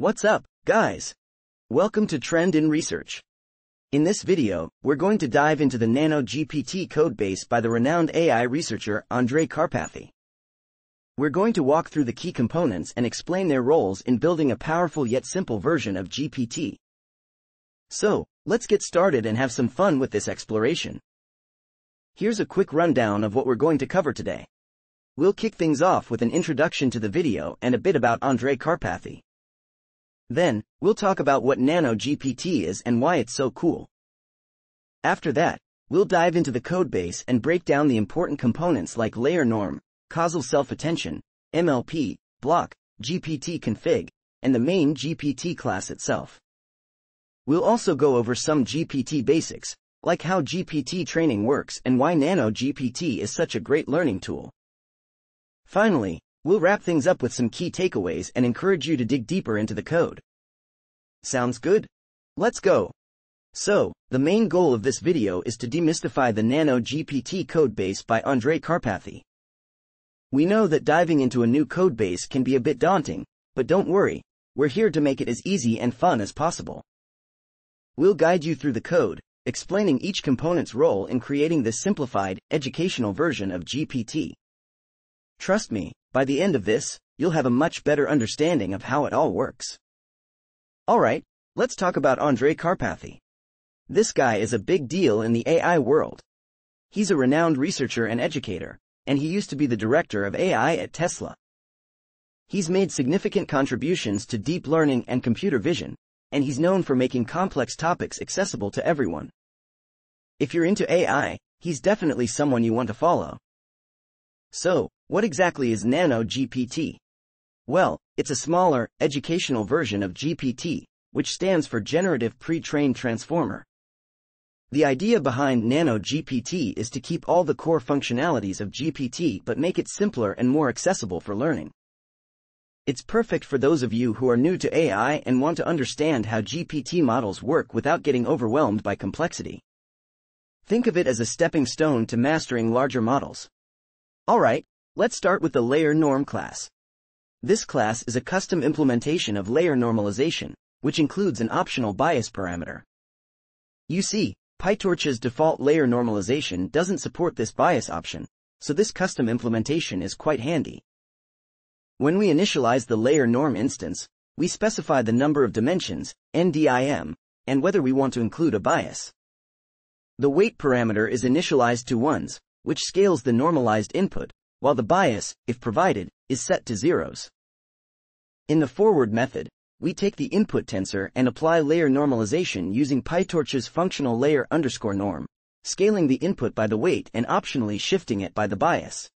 What's up, guys? Welcome to Trend in Research. In this video, we're going to dive into the Nano GPT codebase by the renowned AI researcher Andrej Karpathy. We're going to walk through the key components and explain their roles in building a powerful yet simple version of GPT. So, let's get started and have some fun with this exploration. Here's a quick rundown of what we're going to cover today. We'll kick things off with an introduction to the video and a bit about Andrej Karpathy. Then, we'll talk about what NanoGPT is and why it's so cool. After that, we'll dive into the codebase and break down the important components like layer norm, causal self-attention, MLP, block, GPT config, and the main GPT class itself. We'll also go over some GPT basics, like how GPT training works and why NanoGPT is such a great learning tool. Finally, We'll wrap things up with some key takeaways and encourage you to dig deeper into the code. Sounds good? Let's go. So, the main goal of this video is to demystify the Nano GPT codebase by Andrej Karpathy. We know that diving into a new codebase can be a bit daunting, but don't worry, we're here to make it as easy and fun as possible. We'll guide you through the code, explaining each component's role in creating this simplified, educational version of GPT. Trust me, by the end of this, you'll have a much better understanding of how it all works. Alright, let's talk about Andrej Karpathy. This guy is a big deal in the AI world. He's a renowned researcher and educator, and he used to be the director of AI at Tesla. He's made significant contributions to deep learning and computer vision, and he's known for making complex topics accessible to everyone. If you're into AI, he's definitely someone you want to follow. So, what exactly is Nano GPT? Well, it's a smaller, educational version of GPT, which stands for Generative Pre-trained Transformer. The idea behind Nano GPT is to keep all the core functionalities of GPT but make it simpler and more accessible for learning. It's perfect for those of you who are new to AI and want to understand how GPT models work without getting overwhelmed by complexity. Think of it as a stepping stone to mastering larger models. Alright, let's start with the Layer Norm class. This class is a custom implementation of layer normalization, which includes an optional bias parameter. You see, PyTorch's default layer normalization doesn't support this bias option, so this custom implementation is quite handy. When we initialize the layer norm instance, we specify the number of dimensions, NDIM, and whether we want to include a bias. The weight parameter is initialized to ones, which scales the normalized input, while the bias, if provided, is set to zeros. In the forward method, we take the input tensor and apply layer normalization using PyTorch's functional layer underscore norm, scaling the input by the weight and optionally shifting it by the bias.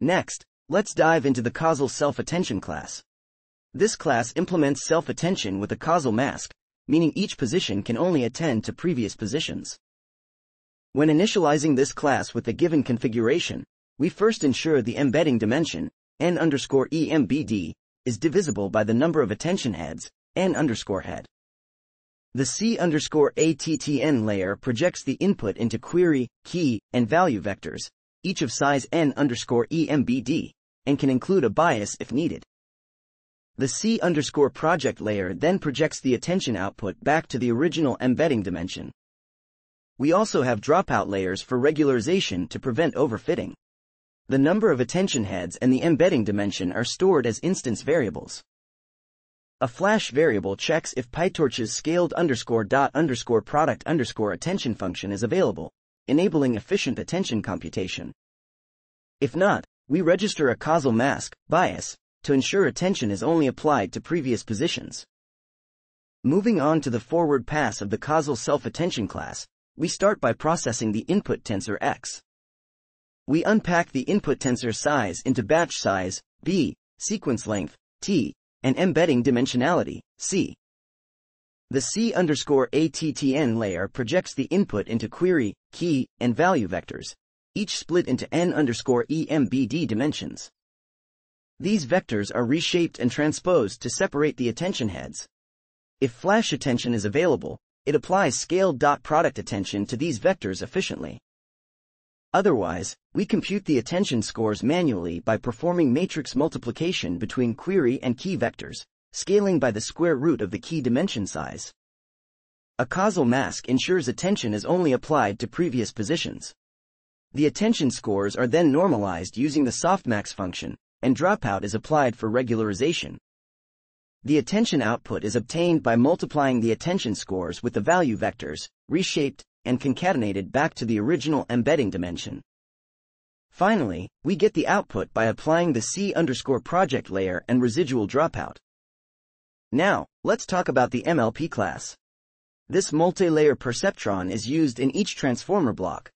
Next, let's dive into the causal self-attention class. This class implements self-attention with a causal mask, meaning each position can only attend to previous positions. When initializing this class with the given configuration, we first ensure the embedding dimension, n underscore embd, is divisible by the number of attention heads, n underscore head. The C underscore ATTN layer projects the input into query, key, and value vectors, each of size n underscore embd, and can include a bias if needed. The C underscore project layer then projects the attention output back to the original embedding dimension. We also have dropout layers for regularization to prevent overfitting. The number of attention heads and the embedding dimension are stored as instance variables. A flash variable checks if PyTorch's scaled underscore dot underscore product underscore attention function is available, enabling efficient attention computation. If not, we register a causal mask, bias, to ensure attention is only applied to previous positions. Moving on to the forward pass of the causal self-attention class, we start by processing the input tensor x. We unpack the input tensor size into batch size, b, sequence length, t, and embedding dimensionality, c. The C underscore ATTN layer projects the input into query, key, and value vectors, each split into n underscore EMBD dimensions. These vectors are reshaped and transposed to separate the attention heads. If flash attention is available, it applies scaled dot product attention to these vectors efficiently. Otherwise, we compute the attention scores manually by performing matrix multiplication between query and key vectors, scaling by the square root of the key dimension size. A causal mask ensures attention is only applied to previous positions. The attention scores are then normalized using the softmax function, and dropout is applied for regularization. The attention output is obtained by multiplying the attention scores with the value vectors, reshaped, and concatenated back to the original embedding dimension. Finally, we get the output by applying the C underscore project layer and residual dropout. Now, let's talk about the MLP class. This multi-layer perceptron is used in each transformer block.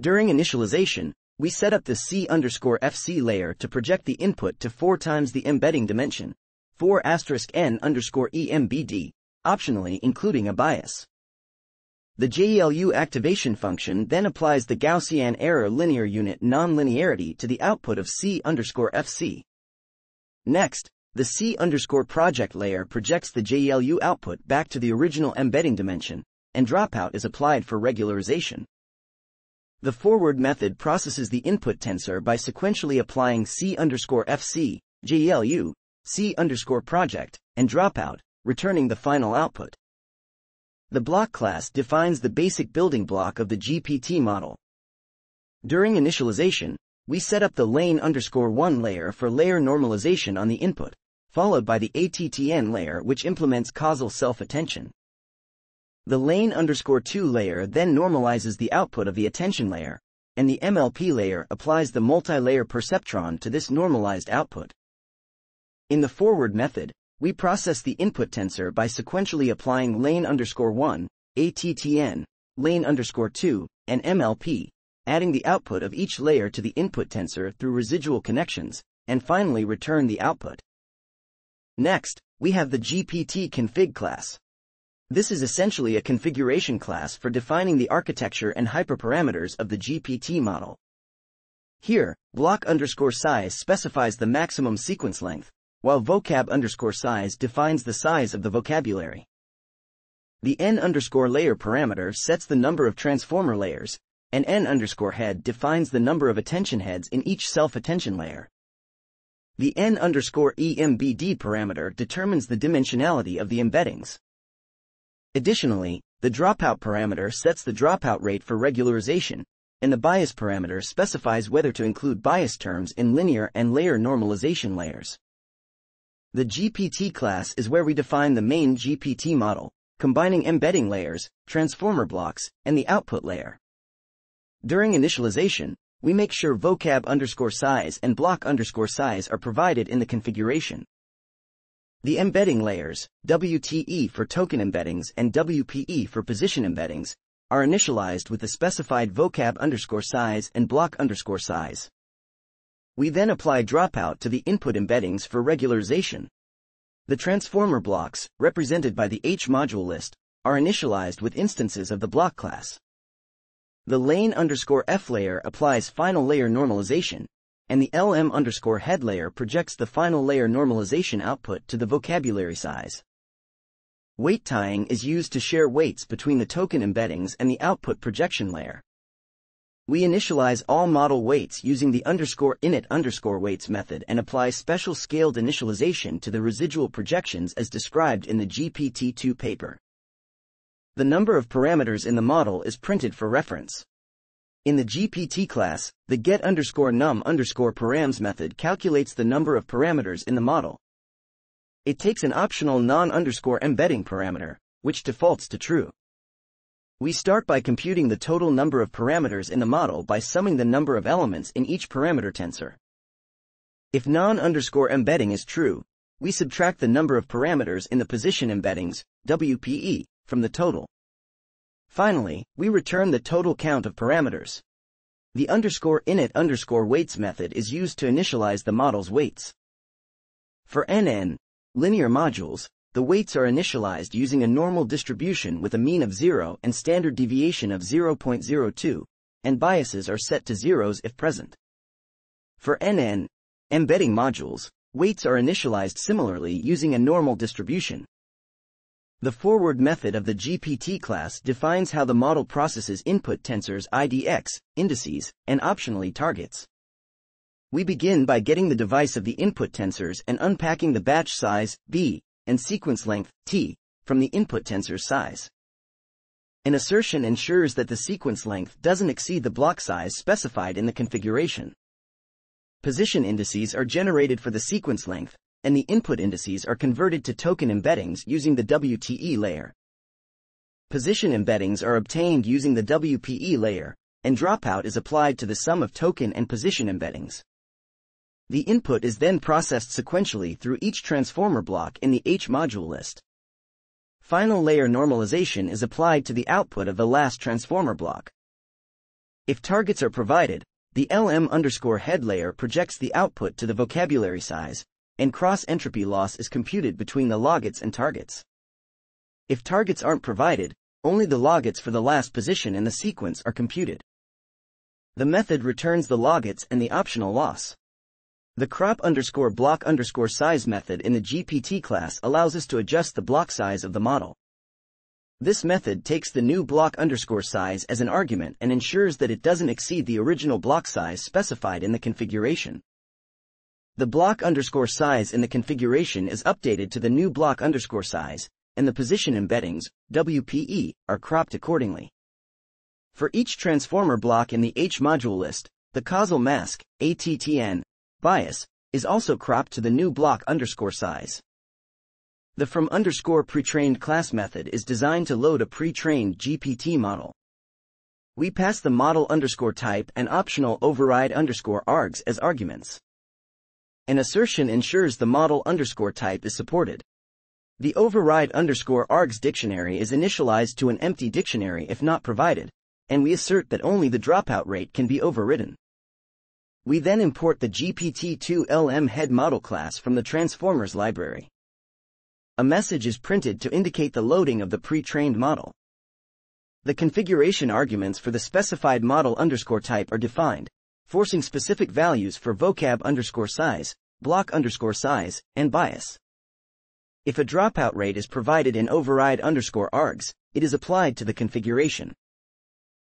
During initialization, we set up the C underscore FC layer to project the input to 4 times the embedding dimension, 4 asterisk N underscore EMBD, optionally including a bias. The GELU activation function then applies the Gaussian error linear unit nonlinearity to the output of C underscore FC. Next, the C underscore project layer projects the GELU output back to the original embedding dimension, and dropout is applied for regularization. The forward method processes the input tensor by sequentially applying C underscore FC, GELU, C underscore project, and dropout, returning the final output. The block class defines the basic building block of the GPT model. During initialization, we set up the lane underscore 1 layer for layer normalization on the input, followed by the ATTN layer which implements causal self-attention. The lane underscore 2 layer then normalizes the output of the attention layer, and the MLP layer applies the multi-layer perceptron to this normalized output. In the forward method, we process the input tensor by sequentially applying lane underscore 1, ATTN, lane underscore 2, and MLP, adding the output of each layer to the input tensor through residual connections, and finally return the output. Next, we have the GPT config class. This is essentially a configuration class for defining the architecture and hyperparameters of the GPT model. Here, block underscore size specifies the maximum sequence length, while vocab underscore size defines the size of the vocabulary. The n underscore layer parameter sets the number of transformer layers, and n underscore head defines the number of attention heads in each self-attention layer. The n underscore EMBD parameter determines the dimensionality of the embeddings. Additionally, the dropout parameter sets the dropout rate for regularization, and the bias parameter specifies whether to include bias terms in linear and layer normalization layers. The GPT class is where we define the main GPT model, combining embedding layers, transformer blocks, and the output layer. During initialization, we make sure vocab underscore size and block underscore size are provided in the configuration. The embedding layers, WTE for token embeddings and WPE for position embeddings, are initialized with the specified vocab underscore size and block underscore size. We then apply dropout to the input embeddings for regularization. The transformer blocks, represented by the H module list, are initialized with instances of the block class. The lane underscore F layer applies final layer normalization, and the LM underscore head layer projects the final layer normalization output to the vocabulary size. Weight tying is used to share weights between the token embeddings and the output projection layer. We initialize all model weights using the underscore init underscore weights method and apply special scaled initialization to the residual projections as described in the GPT-2 paper. The number of parameters in the model is printed for reference. In the GPT class, the get underscore num underscore params method calculates the number of parameters in the model. It takes an optional non underscore embedding parameter, which defaults to true. We start by computing the total number of parameters in the model by summing the number of elements in each parameter tensor. If non underscore embedding is true, we subtract the number of parameters in the position embeddings, WPE, from the total. Finally, we return the total count of parameters. The underscore init underscore weights method is used to initialize the model's weights. For NN, linear modules, the weights are initialized using a normal distribution with a mean of 0 and standard deviation of 0.02, and biases are set to zeros if present. For NN, embedding modules, weights are initialized similarly using a normal distribution. The forward method of the GPT class defines how the model processes input tensors IDX, indices, and optionally targets. We begin by getting the device of the input tensors and unpacking the batch size, B, and sequence length, T, from the input tensor size. An assertion ensures that the sequence length doesn't exceed the block size specified in the configuration. Position indices are generated for the sequence length, and the input indices are converted to token embeddings using the WTE layer. Position embeddings are obtained using the WPE layer, and dropout is applied to the sum of token and position embeddings. The input is then processed sequentially through each transformer block in the H module list. Final layer normalization is applied to the output of the last transformer block. If targets are provided, the LM underscore head layer projects the output to the vocabulary size, and cross-entropy loss is computed between the logits and targets. If targets aren't provided, only the logits for the last position in the sequence are computed. The method returns the logits and the optional loss. The crop underscore block underscore size method in the GPT class allows us to adjust the block size of the model. This method takes the new block underscore size as an argument and ensures that it doesn't exceed the original block size specified in the configuration. The block underscore size in the configuration is updated to the new block underscore size, and the position embeddings, WPE, are cropped accordingly. For each transformer block in the H module list, the causal mask, ATTN, bias, is also cropped to the new block underscore size. The from underscore pre-trained class method is designed to load a pre-trained GPT model. We pass the model underscore type and optional override underscore args as arguments. An assertion ensures the model underscore type is supported. The override underscore args dictionary is initialized to an empty dictionary if not provided, and we assert that only the dropout rate can be overridden. We then import the GPT-2LM head model class from the Transformers library. A message is printed to indicate the loading of the pre-trained model. The configuration arguments for the specified model underscore type are defined, forcing specific values for vocab underscore size, block underscore size, and bias. If a dropout rate is provided in override underscore args, it is applied to the configuration.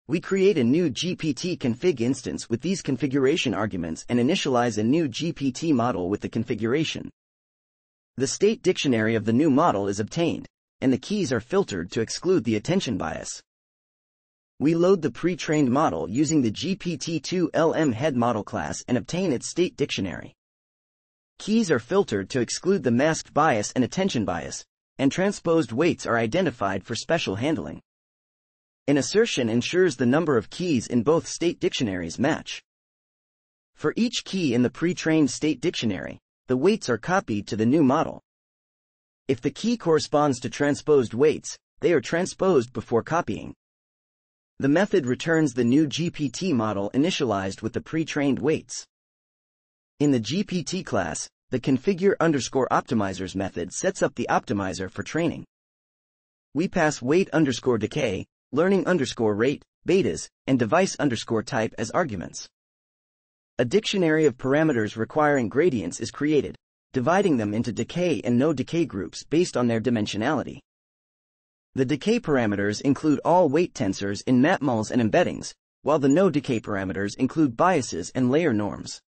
We create a new GPT config instance with these configuration arguments and initialize a new GPT model with the configuration. The state dictionary of the new model is obtained, and the keys are filtered to exclude the attention bias. We load the pre-trained model using the GPT-2LM head model class and obtain its state dictionary. Keys are filtered to exclude the masked bias and attention bias, and transposed weights are identified for special handling. An assertion ensures the number of keys in both state dictionaries match. For each key in the pre-trained state dictionary, the weights are copied to the new model. If the key corresponds to transposed weights, they are transposed before copying. The method returns the new GPT model initialized with the pre-trained weights. In the GPT class, the configure underscore optimizers method sets up the optimizer for training. We pass weight underscore decay, learning underscore rate, betas, and device underscore type as arguments. A dictionary of parameters requiring gradients is created, dividing them into decay and no decay groups based on their dimensionality. The decay parameters include all weight tensors in matmuls and embeddings, while the no decay parameters include biases and layer norms.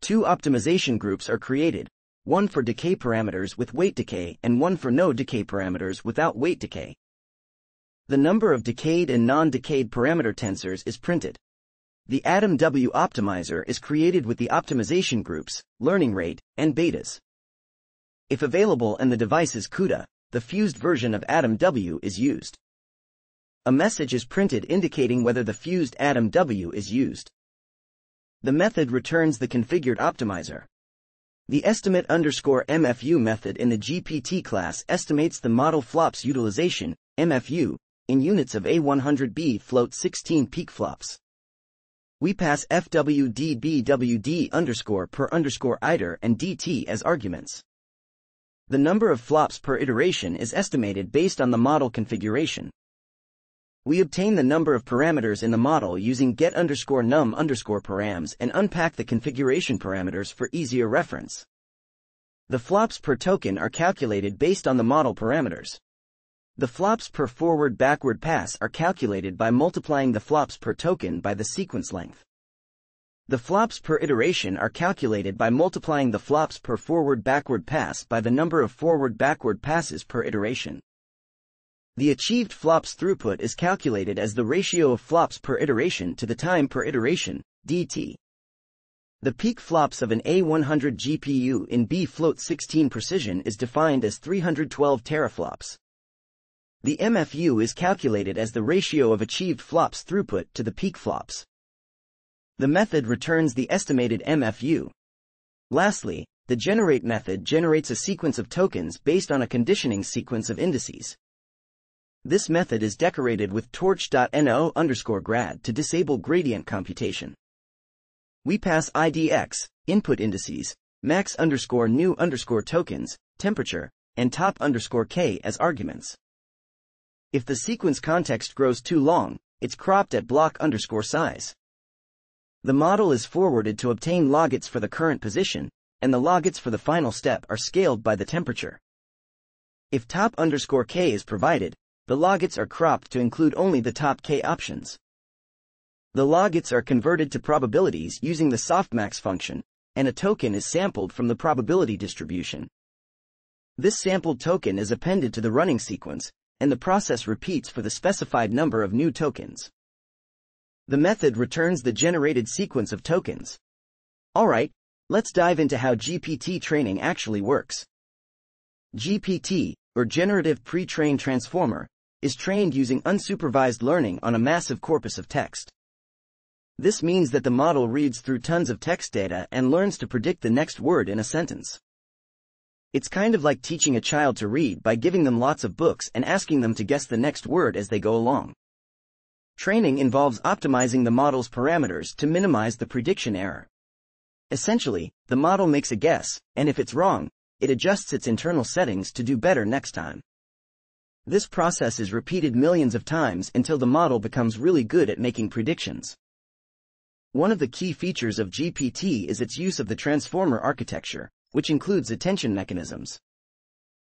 Two optimization groups are created, one for decay parameters with weight decay and one for no decay parameters without weight decay. The number of decayed and non-decayed parameter tensors is printed. The AdamW optimizer is created with the optimization groups, learning rate, and betas. If available and the device is CUDA, the fused version of AdamW is used. A message is printed indicating whether the fused AdamW is used. The method returns the configured optimizer. The estimate underscore MFU method in the GPT class estimates the model flops utilization, MFU, in units of A100B float 16 peak flops. We pass FWDBWD underscore per underscore ITER and DT as arguments. The number of flops per iteration is estimated based on the model configuration. We obtain the number of parameters in the model using get underscore num underscore params and unpack the configuration parameters for easier reference. The flops per token are calculated based on the model parameters. The flops per forward-backward pass are calculated by multiplying the flops per token by the sequence length. The flops per iteration are calculated by multiplying the flops per forward-backward pass by the number of forward-backward passes per iteration. The achieved flops throughput is calculated as the ratio of flops per iteration to the time per iteration, dt. The peak flops of an A100 GPU in B-float 16 precision is defined as 312 teraflops. The MFU is calculated as the ratio of achieved flops throughput to the peak flops. The method returns the estimated MFU. Lastly, the generate method generates a sequence of tokens based on a conditioning sequence of indices. This method is decorated with torch.no underscore grad to disable gradient computation. We pass IDX, input indices, max underscore new underscore tokens, temperature, and top underscore K as arguments. If the sequence context grows too long, it's cropped at block underscore size. The model is forwarded to obtain logits for the current position, and the logits for the final step are scaled by the temperature. If top underscore K is provided, the logits are cropped to include only the top k options. The logits are converted to probabilities using the softmax function, and a token is sampled from the probability distribution. This sampled token is appended to the running sequence, and the process repeats for the specified number of new tokens. The method returns the generated sequence of tokens. Alright, let's dive into how GPT training actually works. GPT, or Generative Pre-trained Transformer, is trained using unsupervised learning on a massive corpus of text. This means that the model reads through tons of text data and learns to predict the next word in a sentence. It's kind of like teaching a child to read by giving them lots of books and asking them to guess the next word as they go along. Training involves optimizing the model's parameters to minimize the prediction error. Essentially, the model makes a guess, and if it's wrong, it adjusts its internal settings to do better next time. This process is repeated millions of times until the model becomes really good at making predictions. One of the key features of GPT is its use of the transformer architecture, which includes attention mechanisms.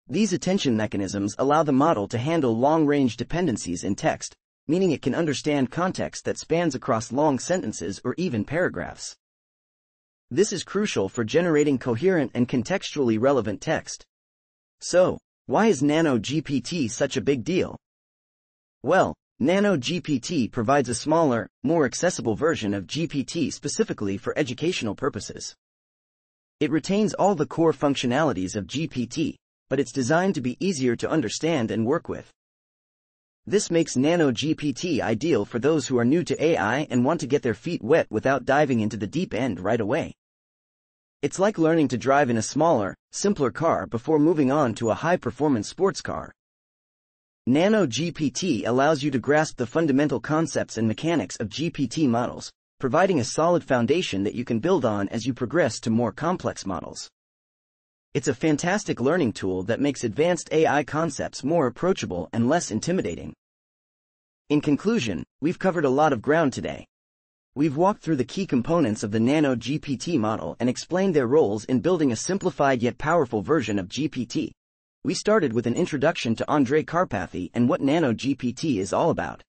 These attention mechanisms allow the model to handle long-range dependencies in text, meaning it can understand context that spans across long sentences or even paragraphs. This is crucial for generating coherent and contextually relevant text. So, why is NanoGPT such a big deal? Well, NanoGPT provides a smaller, more accessible version of GPT specifically for educational purposes. It retains all the core functionalities of GPT, but it's designed to be easier to understand and work with. This makes Nano GPT ideal for those who are new to AI and want to get their feet wet without diving into the deep end right away. It's like learning to drive in a smaller, simpler car before moving on to a high-performance sports car. Nano GPT allows you to grasp the fundamental concepts and mechanics of GPT models, providing a solid foundation that you can build on as you progress to more complex models. It's a fantastic learning tool that makes advanced AI concepts more approachable and less intimidating. In conclusion, we've covered a lot of ground today. We've walked through the key components of the Nano GPT model and explained their roles in building a simplified yet powerful version of GPT. We started with an introduction to Andrej Karpathy and what Nano GPT is all about.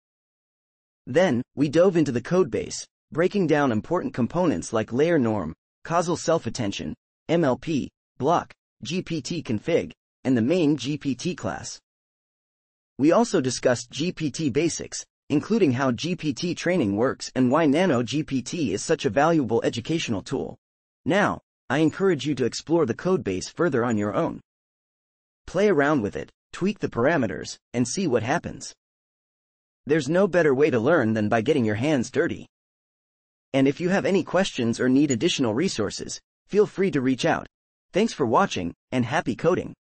Then, we dove into the codebase, breaking down important components like layer norm, causal self-attention, MLP, block, GPT config, and the main GPT class. We also discussed GPT basics, including how GPT training works and why Nano GPT is such a valuable educational tool. Now, I encourage you to explore the codebase further on your own. Play around with it, tweak the parameters, and see what happens. There's no better way to learn than by getting your hands dirty. And if you have any questions or need additional resources, feel free to reach out. Thanks for watching, and happy coding!